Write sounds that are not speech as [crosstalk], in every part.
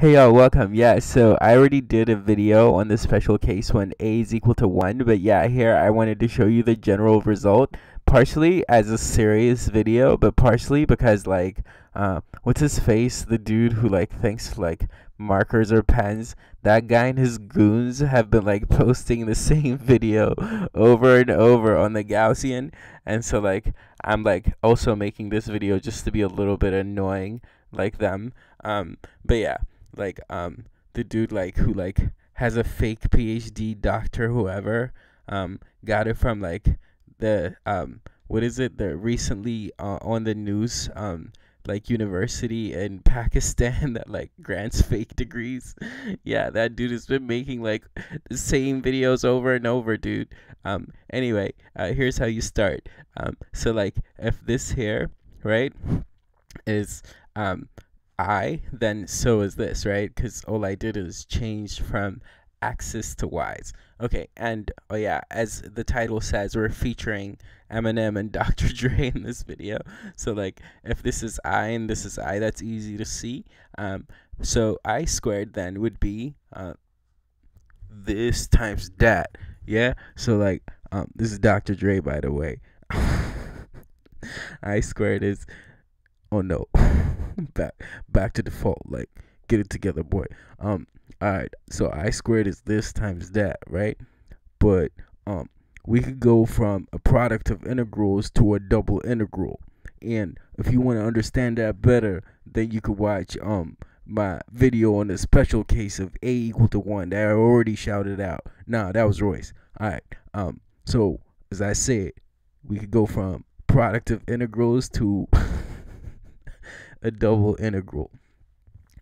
Hey y'all, welcome. Yeah, so I already did a video on the special case when a is equal to 1, but yeah, here I wanted to show you the general result, partially as a serious video, but partially because like, uh, what's his face? The dude who like thinks like markers or pens, that guy and his goons have been like posting the [laughs] same video over and over on the Gaussian, and so like, I'm like also making this video just to be a little bit annoying like them, um, but yeah like um the dude like who like has a fake PhD doctor whoever um got it from like the um what is it the recently uh, on the news um like university in Pakistan [laughs] that like grants fake degrees. [laughs] yeah, that dude has been making like the same videos over and over, dude. Um anyway, uh, here's how you start. Um so like if this here, right, is um I, then so is this, right? Because all I did is change from x's to y's. Okay, and oh yeah, as the title says, we're featuring Eminem and [laughs] Dr. Dre in this video. So like, if this is I and this is I, that's easy to see. Um, so I squared then would be uh, this times that. Yeah. So like, um, this is Dr. Dre, by the way. [laughs] I squared is, oh no. [laughs] [laughs] back back to default. Like get it together, boy. Um, all right. So I squared is this times that, right? But um, we could go from a product of integrals to a double integral. And if you want to understand that better, then you could watch um my video on the special case of a equal to one that I already shouted out. Nah, that was Royce. All right. Um. So as I said, we could go from product of integrals to [laughs] a double integral.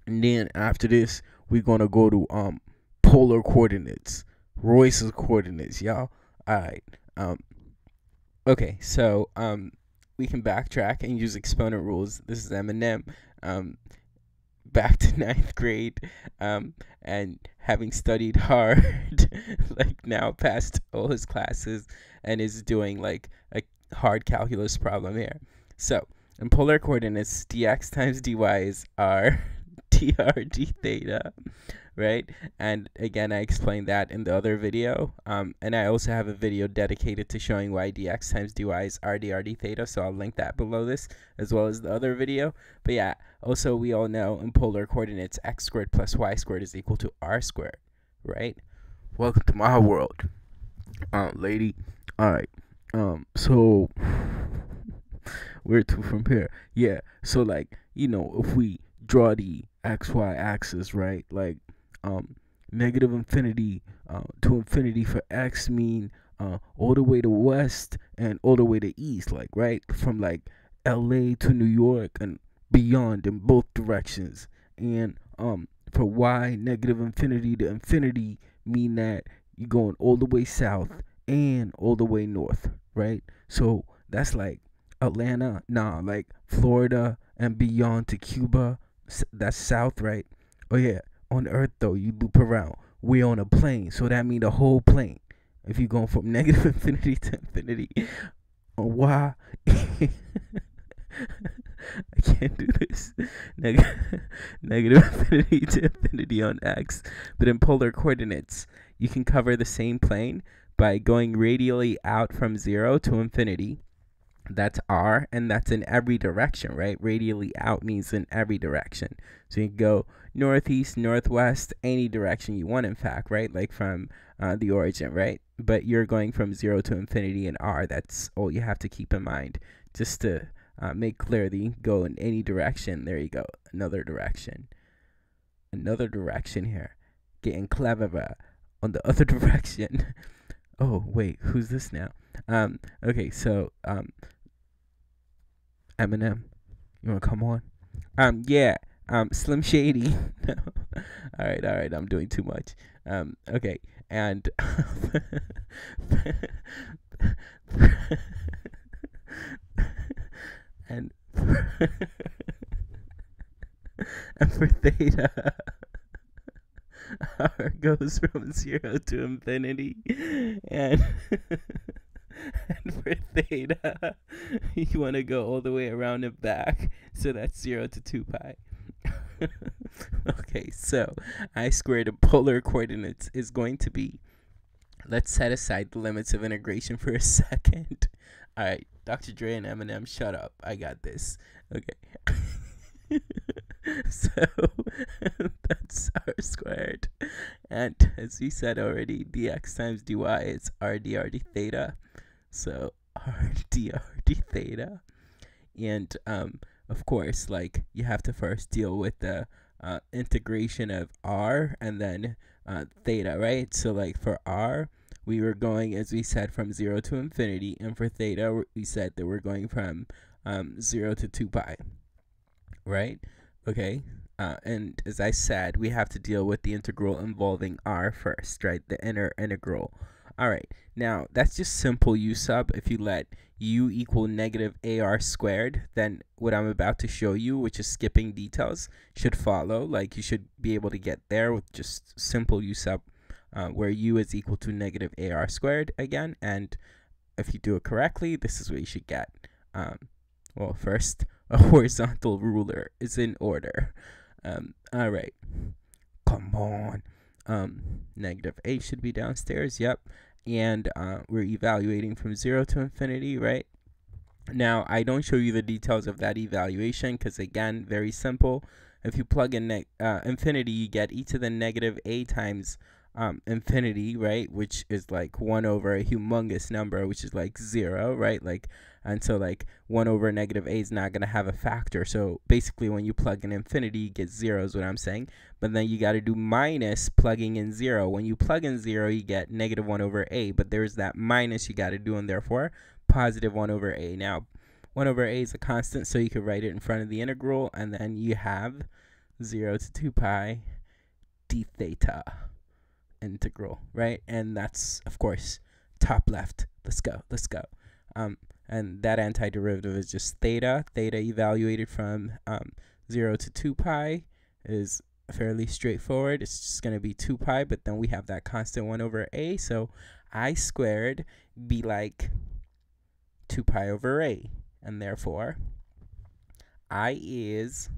And then after this, we're gonna go to um polar coordinates, Royce's coordinates, y'all. Alright. Um okay, so um we can backtrack and use exponent rules. This is Eminem. Um back to [laughs] ninth grade um, and having studied hard [laughs] like now passed all his classes and is doing like a hard calculus problem here so in polar coordinates, dx times dy is r [laughs] dr d theta, right? And again, I explained that in the other video. Um, and I also have a video dedicated to showing why dx times dy is r dr d theta, so I'll link that below this, as well as the other video. But yeah, also we all know in polar coordinates, x squared plus y squared is equal to r squared, right? Welcome to my world, um, lady. All right. Um, so where to from here? Yeah. So like, you know, if we draw the xy axis, right? Like um negative infinity uh, to infinity for x mean uh, all the way to west and all the way to east, like right from like LA to New York and beyond in both directions. And um for y negative infinity to infinity mean that you're going all the way south and all the way north, right? So that's like Atlanta, nah, like Florida and beyond to Cuba. That's south, right? Oh yeah, on Earth though, you loop around. We're on a plane, so that means the whole plane. If you're going from [laughs] negative infinity to infinity, uh, on Y, [laughs] I can't do this. Neg- [laughs] negative infinity to infinity on X, but in polar coordinates, you can cover the same plane by going radially out from zero to infinity that's R, and that's in every direction, right? Radially out means in every direction. So you can go northeast, northwest, any direction you want, in fact, right? Like from uh, the origin, right? But you're going from zero to infinity in R. That's all you have to keep in mind. Just to uh, make clear that you can go in any direction. There you go. Another direction. Another direction here. Getting clever on the [laughs] other direction. oh, wait, who's this now? Um, okay, so um, Eminem. You wanna come on? Um, yeah. Um, Slim Shady. [laughs] all right, all right. I'm doing too much. Um, okay, and [laughs] and [laughs] and for theta, r goes from zero to infinity, and [laughs] and for theta, [laughs] you want to go all the way around and back. So that's 0 to 2 pi. [laughs] okay, so I squared of polar coordinates is going to be. Let's set aside the limits of integration for a second. All right, Dr. Dre and Eminem, shut up. I got this. Okay. so that's r squared. And as we said already, dx times dy is r d r d theta. So [laughs] r d r d theta. And um, of course, like you have to first deal with the uh, integration of r and then uh, theta, right? So like for r, we were going, as we said, from 0 to infinity. And for theta, we said that we're going from um, 0 to 2 pi, right? Okay. Uh, and as I said, we have to deal with the integral involving r first, right? The inner integral. All right. Now, that's just simple u sub. If you let u equal negative ar squared, then what I'm about to show you, which is skipping details, should follow. Like you should be able to get there with just simple u sub uh, where u is equal to negative ar squared again. And if you do it correctly, this is what you should get. Um, well, first, [laughs] a horizontal ruler is in order. Um, all right. Come on. Um, negative a should be downstairs. Yep. And uh, we're evaluating from 0 to infinity, right? Now, I don't show you the details of that evaluation because, again, very simple. If you plug in uh, infinity, you get e to the negative a times um, infinity, right? Which is like 1 over a humongous number, which is like 0, right? Like, and so like 1 over negative a is not going to have a factor. So basically when you plug in infinity, you get 0 is what I'm saying. But then you got to do minus plugging in 0. When you plug in 0, you get negative 1 over a. But there's that minus you got to do, and therefore positive 1 over a. Now, 1 over a is a constant, so you could write it in front of the integral, and then you have 0 to 2 pi d theta integral, right? And that's, of course, top left. Let's go. Let's go. Um, and that antiderivative is just theta. Theta evaluated from um, 0 to 2 pi is fairly straightforward. It's just going to be 2 pi, but then we have that constant 1 over a. So i squared be like 2 pi over a. And therefore, i is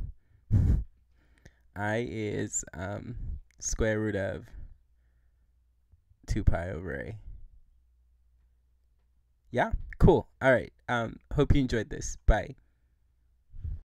i is um, square root of 2 pi over a. Yeah, cool. All right. Um, hope you enjoyed this. Bye.